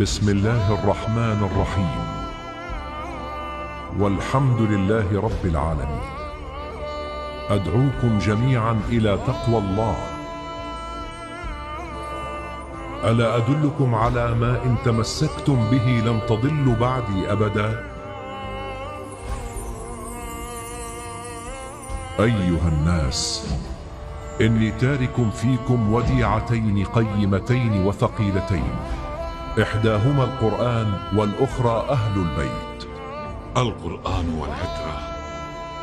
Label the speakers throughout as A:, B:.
A: بسم الله الرحمن الرحيم. والحمد لله رب العالمين. أدعوكم جميعا إلى تقوى الله. ألا أدلكم على ما إن تمسكتم به لن تضلوا بعدي أبدا؟ أيها الناس إني تارك فيكم وديعتين قيمتين وثقيلتين. إحداهما القرآن والأخرى أهل البيت.
B: القرآن والعترة.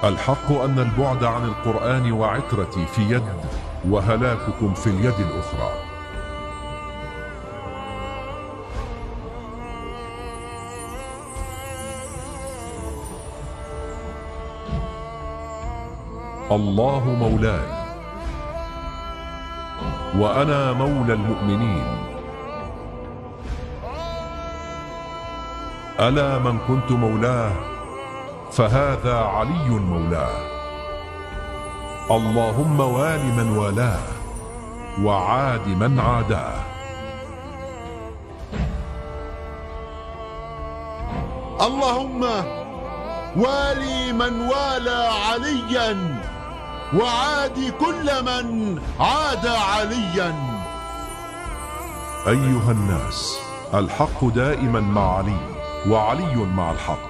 A: الحق أن البعد عن القرآن وعترتي في يد وهلاككم في اليد الأخرى. الله مولاي وأنا مولى المؤمنين. ألا من كنت مولاه فهذا علي مولاه. اللهم وال من والاه وعاد من عاداه.
C: اللهم والي من والى عليا وعادي كل من عاد عليا.
A: أيها الناس الحق دائما مع علي. وعلي مع الحق.